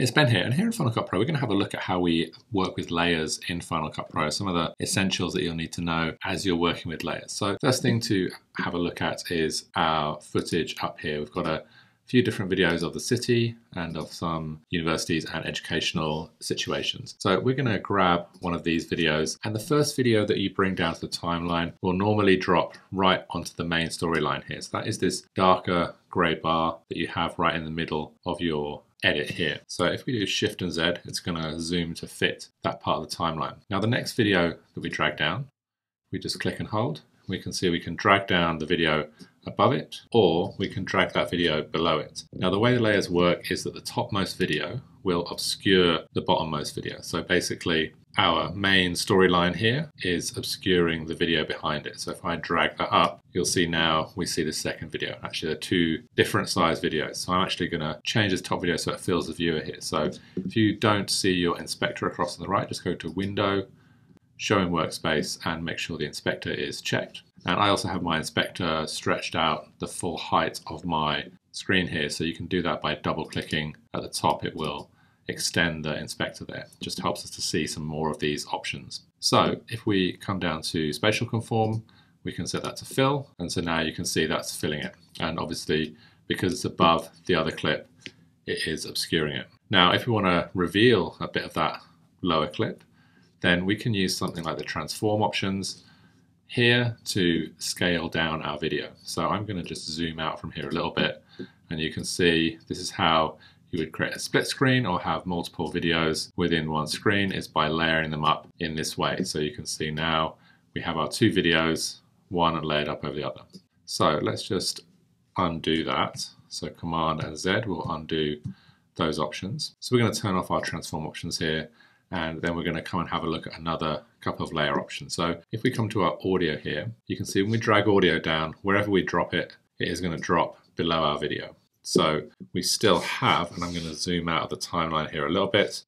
It's Ben here, and here in Final Cut Pro, we're going to have a look at how we work with layers in Final Cut Pro, some of the essentials that you'll need to know as you're working with layers. So first thing to have a look at is our footage up here. We've got a few different videos of the city and of some universities and educational situations. So we're going to grab one of these videos and the first video that you bring down to the timeline will normally drop right onto the main storyline here. So that is this darker grey bar that you have right in the middle of your edit here. So if we do Shift and Z, it's going to zoom to fit that part of the timeline. Now the next video that we drag down, we just click and hold. We can see we can drag down the video above it, or we can drag that video below it. Now the way the layers work is that the topmost video will obscure the bottommost video. So basically our main storyline here is obscuring the video behind it. So if I drag that up, you'll see now we see the second video. Actually, they're two different size videos. So I'm actually going to change this top video so it fills the viewer here. So if you don't see your inspector across on the right, just go to Window, Show in Workspace, and make sure the inspector is checked. And I also have my inspector stretched out the full height of my screen here. So you can do that by double clicking at the top. It will extend the inspector there. It just helps us to see some more of these options. So if we come down to spatial conform, we can set that to fill. And so now you can see that's filling it. And obviously, because it's above the other clip, it is obscuring it. Now, if we want to reveal a bit of that lower clip, then we can use something like the transform options here to scale down our video. So I'm going to just zoom out from here a little bit and you can see this is how you would create a split screen or have multiple videos within one screen is by layering them up in this way. So you can see now we have our two videos, one layered up over the other. So let's just undo that. So Command and Z will undo those options. So we're going to turn off our transform options here and then we're going to come and have a look at another couple of layer options. So if we come to our audio here, you can see when we drag audio down, wherever we drop it, it is going to drop below our video. So we still have, and I'm going to zoom out of the timeline here a little bit,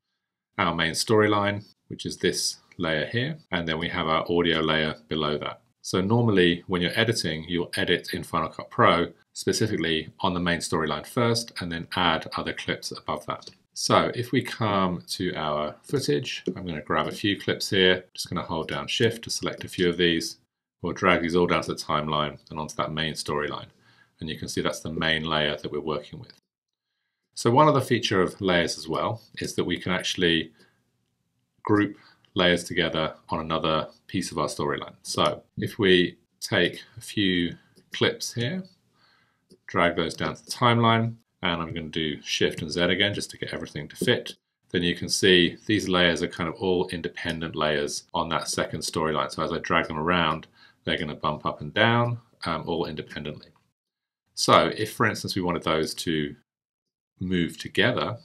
our main storyline, which is this layer here, and then we have our audio layer below that. So normally when you're editing, you'll edit in Final Cut Pro specifically on the main storyline first and then add other clips above that. So if we come to our footage, I'm going to grab a few clips here. Just going to hold down shift to select a few of these. We'll drag these all down to the timeline and onto that main storyline. And you can see that's the main layer that we're working with. So one other feature of layers as well is that we can actually group layers together on another piece of our storyline. So if we take a few clips here, drag those down to the timeline, and I'm going to do Shift and Z again just to get everything to fit, then you can see these layers are kind of all independent layers on that second storyline. So as I drag them around, they're going to bump up and down um, all independently. So if, for instance, we wanted those to move together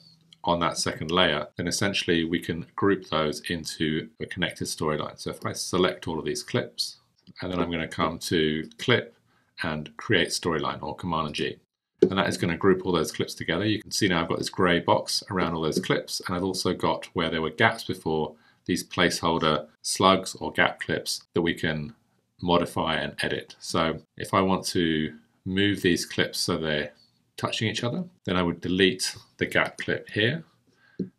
on that second layer, then essentially we can group those into a connected storyline. So if I select all of these clips, and then I'm going to come to Clip and Create Storyline, or Command and G and that is going to group all those clips together. You can see now I've got this grey box around all those clips and I've also got where there were gaps before these placeholder slugs or gap clips that we can modify and edit. So if I want to move these clips so they're touching each other, then I would delete the gap clip here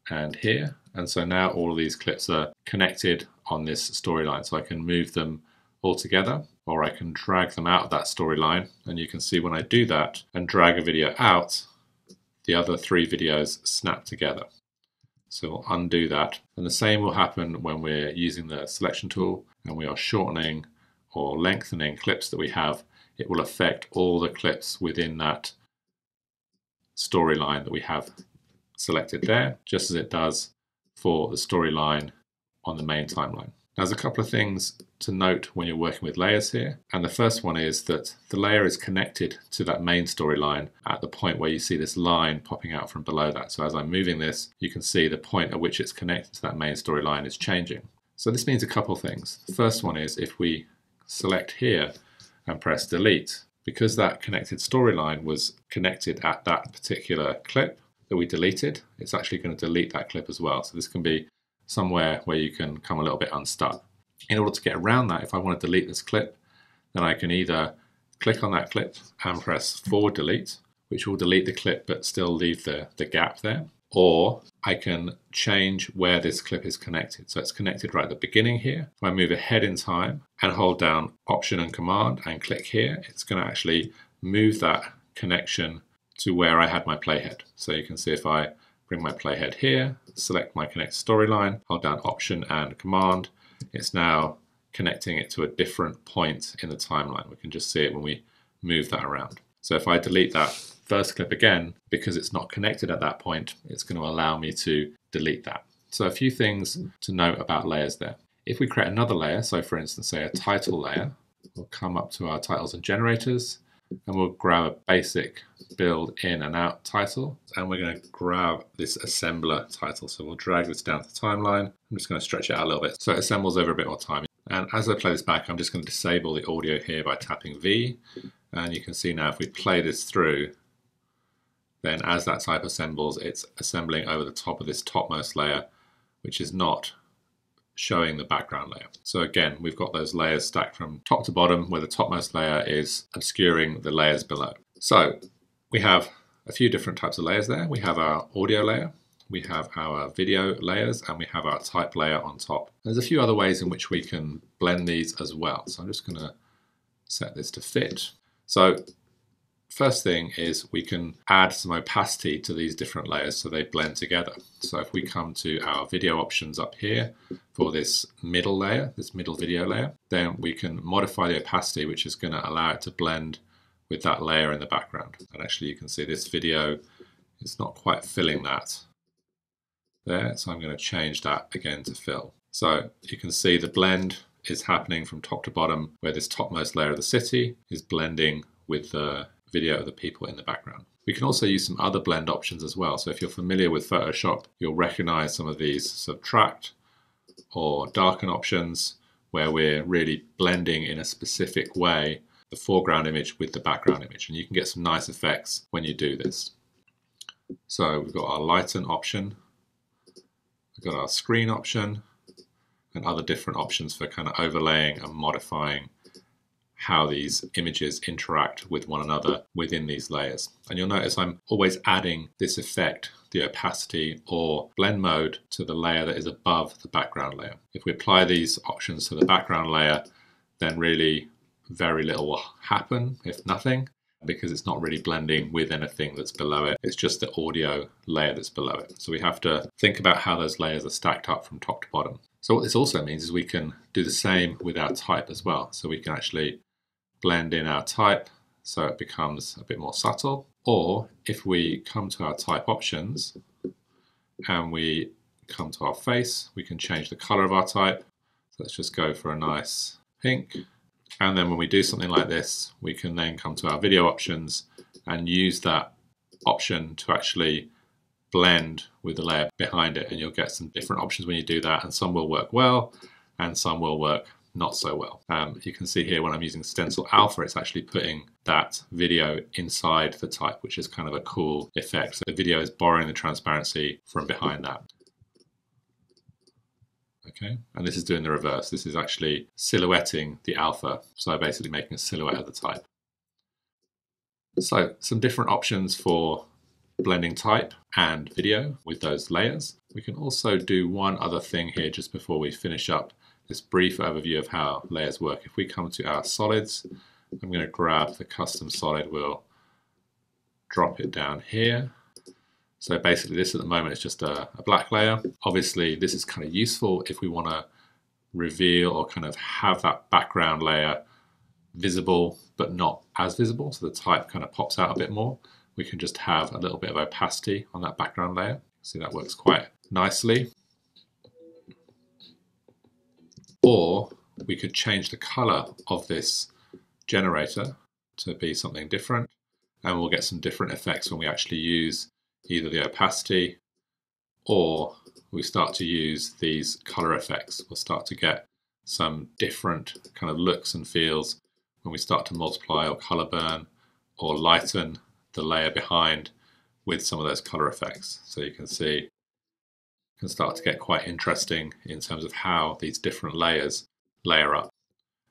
and here. And so now all of these clips are connected on this storyline. So I can move them all together or I can drag them out of that storyline. And you can see when I do that and drag a video out, the other three videos snap together. So we'll undo that. And the same will happen when we're using the selection tool and we are shortening or lengthening clips that we have. It will affect all the clips within that storyline that we have selected there, just as it does for the storyline on the main timeline. Now, there's a couple of things to note when you're working with layers here. And the first one is that the layer is connected to that main storyline at the point where you see this line popping out from below that. So as I'm moving this, you can see the point at which it's connected to that main storyline is changing. So this means a couple of things. The first one is if we select here and press delete, because that connected storyline was connected at that particular clip that we deleted, it's actually going to delete that clip as well. So this can be somewhere where you can come a little bit unstuck. In order to get around that, if I want to delete this clip, then I can either click on that clip and press forward delete, which will delete the clip but still leave the, the gap there, or I can change where this clip is connected. So it's connected right at the beginning here. If I move ahead in time and hold down Option and Command and click here, it's going to actually move that connection to where I had my playhead. So you can see if I bring my playhead here, select my connect storyline, hold down Option and Command, it's now connecting it to a different point in the timeline. We can just see it when we move that around. So if I delete that first clip again, because it's not connected at that point, it's going to allow me to delete that. So a few things to note about layers there. If we create another layer, so for instance, say a title layer, we'll come up to our titles and generators, and we'll grab a basic build in and out title, and we're going to grab this assembler title. So we'll drag this down to the timeline. I'm just going to stretch it out a little bit so it assembles over a bit more time. And as I play this back, I'm just going to disable the audio here by tapping V. And you can see now if we play this through, then as that type assembles, it's assembling over the top of this topmost layer, which is not showing the background layer. So again, we've got those layers stacked from top to bottom where the topmost layer is obscuring the layers below. So we have a few different types of layers there. We have our audio layer, we have our video layers, and we have our type layer on top. There's a few other ways in which we can blend these as well. So I'm just going to set this to fit. So First thing is we can add some opacity to these different layers so they blend together. So if we come to our video options up here for this middle layer, this middle video layer, then we can modify the opacity which is going to allow it to blend with that layer in the background. And actually you can see this video is not quite filling that there, so I'm going to change that again to fill. So you can see the blend is happening from top to bottom where this topmost layer of the city is blending with the video of the people in the background. We can also use some other blend options as well. So if you're familiar with Photoshop, you'll recognize some of these subtract or darken options where we're really blending in a specific way the foreground image with the background image. And you can get some nice effects when you do this. So we've got our lighten option, we've got our screen option, and other different options for kind of overlaying and modifying how these images interact with one another within these layers. And you'll notice I'm always adding this effect, the opacity or blend mode to the layer that is above the background layer. If we apply these options to the background layer, then really very little will happen, if nothing, because it's not really blending with anything that's below it. It's just the audio layer that's below it. So we have to think about how those layers are stacked up from top to bottom. So what this also means is we can do the same with our type as well. So we can actually blend in our type so it becomes a bit more subtle. Or if we come to our type options and we come to our face, we can change the color of our type. So let's just go for a nice pink. And then when we do something like this, we can then come to our video options and use that option to actually blend with the layer behind it. And you'll get some different options when you do that. And some will work well and some will work not so well. Um, you can see here when I'm using Stencil Alpha, it's actually putting that video inside the type, which is kind of a cool effect. So the video is borrowing the transparency from behind that. Okay, and this is doing the reverse. This is actually silhouetting the alpha, so basically making a silhouette of the type. So some different options for blending type and video with those layers. We can also do one other thing here just before we finish up this brief overview of how layers work. If we come to our solids, I'm going to grab the custom solid, we'll drop it down here. So basically this at the moment is just a, a black layer. Obviously this is kind of useful if we want to reveal or kind of have that background layer visible but not as visible so the type kind of pops out a bit more. We can just have a little bit of opacity on that background layer. See that works quite nicely. Or we could change the color of this generator to be something different and we'll get some different effects when we actually use either the opacity or we start to use these color effects. We'll start to get some different kind of looks and feels when we start to multiply or color burn or lighten the layer behind with some of those color effects. So you can see can start to get quite interesting in terms of how these different layers layer up.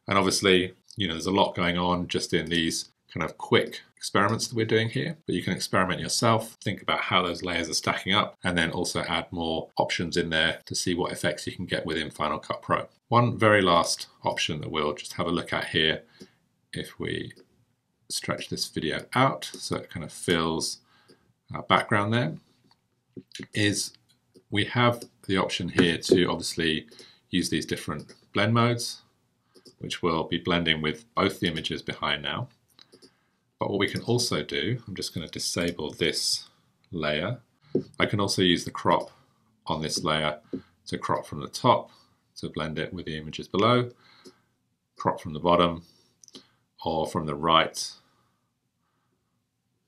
And obviously, you know, there's a lot going on just in these kind of quick experiments that we're doing here, but you can experiment yourself, think about how those layers are stacking up, and then also add more options in there to see what effects you can get within Final Cut Pro. One very last option that we'll just have a look at here, if we stretch this video out so it kind of fills our background there, is we have the option here to obviously use these different blend modes, which will be blending with both the images behind now. But what we can also do, I'm just going to disable this layer. I can also use the crop on this layer to crop from the top to blend it with the images below, crop from the bottom, or from the right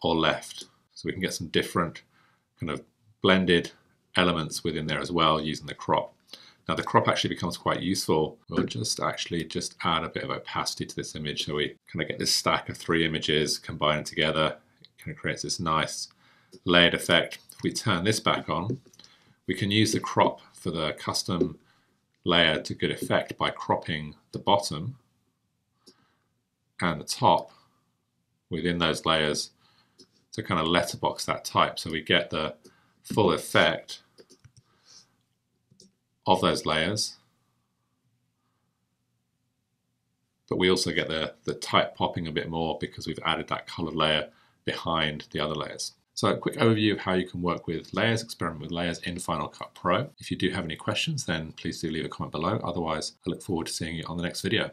or left. So we can get some different kind of blended elements within there as well using the crop. Now the crop actually becomes quite useful. We'll just actually just add a bit of opacity to this image so we kind of get this stack of three images combined together. It kind of creates this nice layered effect. If we turn this back on, we can use the crop for the custom layer to good effect by cropping the bottom and the top within those layers to kind of letterbox that type so we get the full effect of those layers. But we also get the, the type popping a bit more because we've added that colored layer behind the other layers. So a quick overview of how you can work with layers, experiment with layers in Final Cut Pro. If you do have any questions, then please do leave a comment below. Otherwise, I look forward to seeing you on the next video.